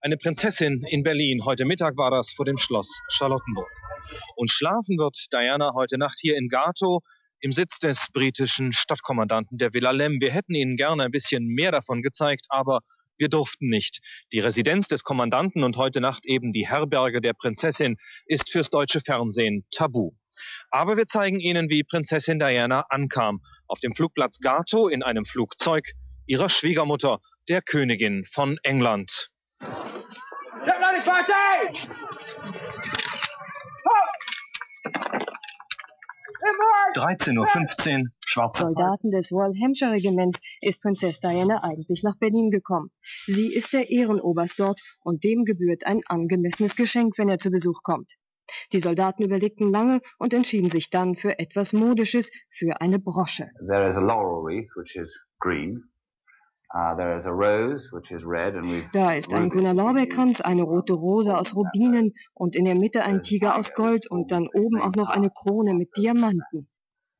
Eine Prinzessin in Berlin. Heute Mittag war das vor dem Schloss Charlottenburg. Und schlafen wird Diana heute Nacht hier in Gato im Sitz des britischen Stadtkommandanten der Villa Lem. Wir hätten Ihnen gerne ein bisschen mehr davon gezeigt, aber wir durften nicht. Die Residenz des Kommandanten und heute Nacht eben die Herberge der Prinzessin ist fürs deutsche Fernsehen tabu. Aber wir zeigen Ihnen, wie Prinzessin Diana ankam. Auf dem Flugplatz Gato in einem Flugzeug ihrer Schwiegermutter, der Königin von England. 13.15 Uhr, schwarzer Soldaten des Royal Hampshire Regiments ist Prinzess Diana eigentlich nach Berlin gekommen. Sie ist der Ehrenoberst dort und dem gebührt ein angemessenes Geschenk, wenn er zu Besuch kommt. Die Soldaten überlegten lange und entschieden sich dann für etwas Modisches, für eine Brosche. There is a laurel wreath, which is green. Uh, da ist ein grüner Lorbeerkranz, eine rote Rose aus Rubinen und in der Mitte ein Tiger aus Gold und dann oben auch noch eine Krone mit Diamanten.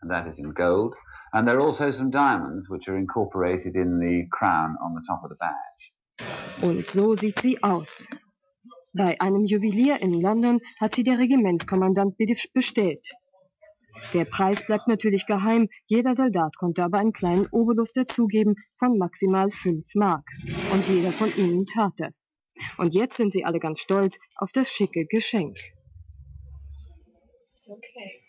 And that is in gold. And there are also some diamonds which are incorporated in the crown on the top of the badge. Und so sieht sie aus. Bei einem Juwelier in London hat sie der Regimentskommandant bestellt. Der Preis bleibt natürlich geheim, jeder Soldat konnte aber einen kleinen Obolus dazugeben von maximal 5 Mark. Und jeder von ihnen tat das. Und jetzt sind sie alle ganz stolz auf das schicke Geschenk. Okay.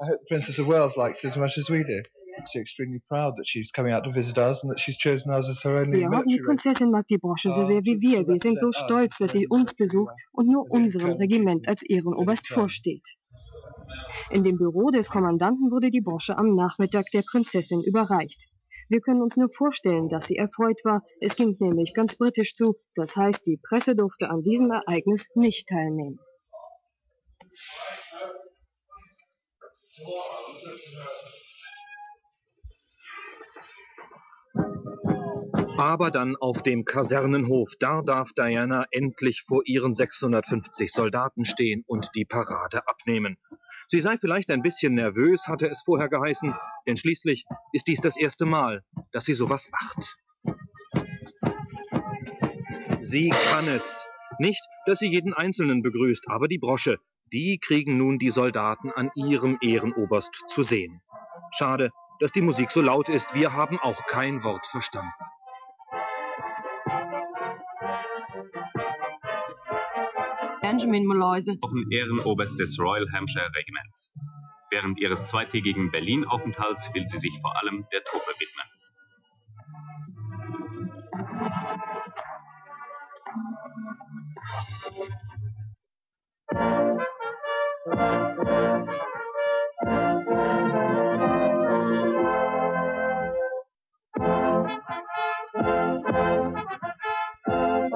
I hope Princess of Wales likes it as much as we do. She's extremely proud that she's coming out to visit us and that she's chosen us as her only Ja, die Prinzessin mag die Brosche so sehr wie wir. Wir sind so stolz, dass sie uns besucht und nur unserem Regiment als Ehrenoberst vorsteht. In dem Büro des Kommandanten wurde die Brosche am Nachmittag der Prinzessin überreicht. Wir können uns nur vorstellen, dass sie erfreut war. Es ging nämlich ganz britisch zu. Das heißt, die Presse durfte an diesem Ereignis nicht teilnehmen. Aber dann auf dem Kasernenhof, da darf Diana endlich vor ihren 650 Soldaten stehen und die Parade abnehmen. Sie sei vielleicht ein bisschen nervös, hatte es vorher geheißen, denn schließlich ist dies das erste Mal, dass sie sowas macht. Sie kann es. Nicht, dass sie jeden Einzelnen begrüßt, aber die Brosche, die kriegen nun die Soldaten an ihrem Ehrenoberst zu sehen. Schade, dass die Musik so laut ist. Wir haben auch kein Wort verstanden. Benjamin Moloise. Auch Ehrenoberst des Royal Hampshire Regiments. Während ihres zweitägigen Berlin-Aufenthalts will sie sich vor allem der Truppe widmen. Thank.